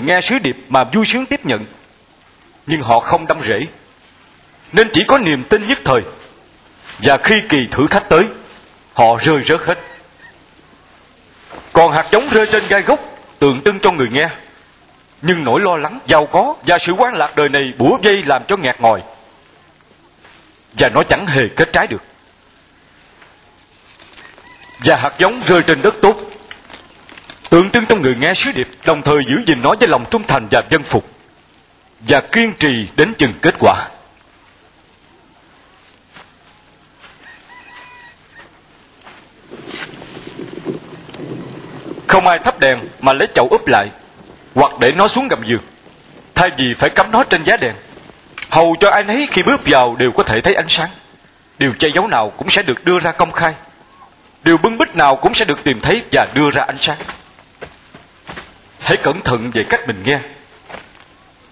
nghe sứ điệp mà vui sướng tiếp nhận. Nhưng họ không đâm rễ, nên chỉ có niềm tin nhất thời. Và khi kỳ thử thách tới, họ rơi rớt hết. Còn hạt giống rơi trên gai gốc, tượng trưng cho người nghe. Nhưng nỗi lo lắng, giàu có và sự quan lạc đời này bủa vây làm cho ngạt ngòi. Và nó chẳng hề kết trái được. Và hạt giống rơi trên đất tốt, tượng trưng trong người nghe sứ điệp, đồng thời giữ gìn nó với lòng trung thành và dân phục, và kiên trì đến chừng kết quả. Không ai thắp đèn mà lấy chậu úp lại, hoặc để nó xuống gầm giường, thay vì phải cắm nó trên giá đèn. Hầu cho ai nấy khi bước vào đều có thể thấy ánh sáng. Điều che giấu nào cũng sẽ được đưa ra công khai. Điều bưng bít nào cũng sẽ được tìm thấy và đưa ra ánh sáng. Hãy cẩn thận về cách mình nghe.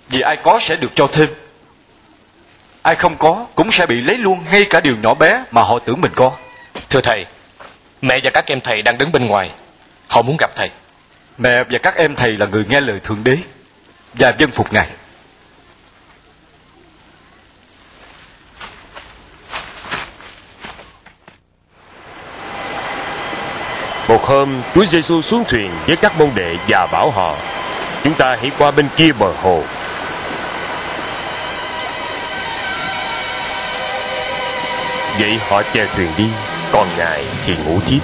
Vì ai có sẽ được cho thêm. Ai không có cũng sẽ bị lấy luôn ngay cả điều nhỏ bé mà họ tưởng mình có. Thưa thầy, mẹ và các em thầy đang đứng bên ngoài. Họ muốn gặp thầy. Mẹ và các em thầy là người nghe lời Thượng Đế và dân phục Ngài. Một hôm, Chúa Giêsu xuống thuyền với các môn đệ và bảo họ: Chúng ta hãy qua bên kia bờ hồ. Vậy họ chèo thuyền đi, còn Ngài thì ngủ thiếp.